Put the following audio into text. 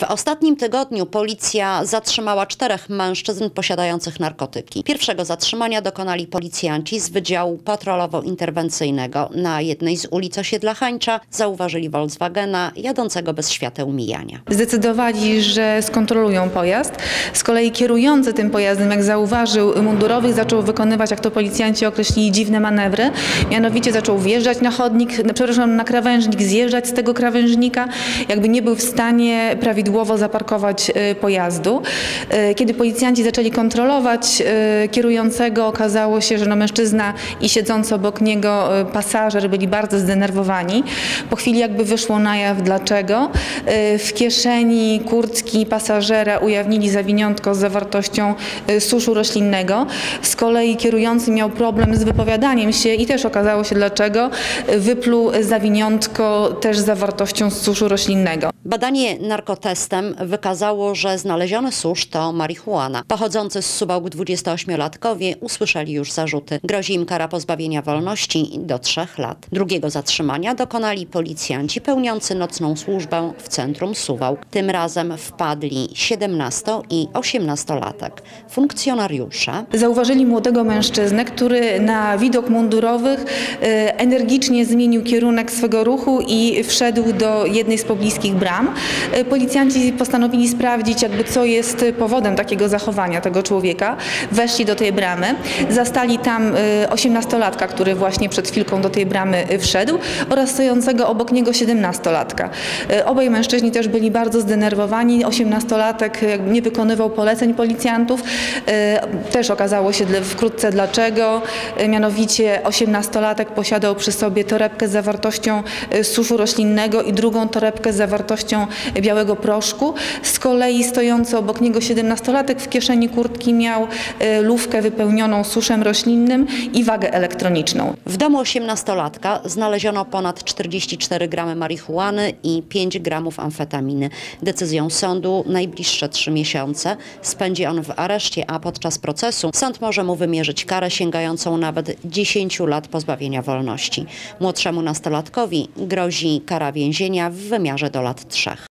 W ostatnim tygodniu policja zatrzymała czterech mężczyzn posiadających narkotyki. Pierwszego zatrzymania dokonali policjanci z Wydziału Patrolowo-Interwencyjnego. Na jednej z ulic osiedla Hańcza zauważyli Volkswagena jadącego bez świateł mijania. Zdecydowali, że skontrolują pojazd. Z kolei kierujący tym pojazdem, jak zauważył mundurowych, zaczął wykonywać, jak to policjanci określili, dziwne manewry. Mianowicie zaczął wjeżdżać na chodnik, przepraszam, na krawężnik, zjeżdżać z tego krawężnika, jakby nie był w stanie prawidłowo zaparkować y, pojazdu. Y, Kiedy policjanci zaczęli kontrolować y, kierującego, okazało się, że no mężczyzna i siedzący obok niego pasażer byli bardzo zdenerwowani. Po chwili jakby wyszło na jaw dlaczego. W kieszeni kurtki pasażera ujawnili zawiniątko z zawartością suszu roślinnego. Z kolei kierujący miał problem z wypowiadaniem się i też okazało się dlaczego. Wypluł zawiniątko też z zawartością suszu roślinnego. Badanie narkotestem wykazało, że znaleziony susz to marihuana. Pochodzący z Suwałk 28-latkowie usłyszeli już zarzuty. Grozi im kara pozbawienia wolności do trzech lat. Drugiego zatrzymania dokonali policjanci pełniący nocną służbę w centrum Suwałk. Tym razem wpadli 17 i 18-latek. Funkcjonariusze Zauważyli młodego mężczyznę, który na widok mundurowych e, energicznie zmienił kierunek swego ruchu i wszedł do jednej z pobliskich bram. E, Policjanci postanowili sprawdzić, jakby co jest powodem takiego zachowania tego człowieka. Weszli do tej bramy, zastali tam e, 18-latka, który właśnie przed chwilką do tej bramy e, wszedł oraz stojącego obok niego 17-latka. E, Obaj mężczyźni też byli bardzo zdenerwowani. 18-latek e, nie wykonywał poleceń policjantów. Też okazało się wkrótce dlaczego. Mianowicie 18-latek posiadał przy sobie torebkę z zawartością suszu roślinnego i drugą torebkę z zawartością białego proszku. Z kolei stojący obok niego 17-latek w kieszeni kurtki miał e, lufkę wypełnioną suszem roślinnym i wagę elektroniczną. W domu 18-latka znaleziono ponad 44 gramy marihuany i 5 gramów amfetaminy. Decyzją sądu najbliższe 3 miesiące spędzi on w areszcie, a podczas procesu sąd może mu wymierzyć karę sięgającą nawet 10 lat pozbawienia wolności. Młodszemu nastolatkowi grozi kara więzienia w wymiarze do lat 3.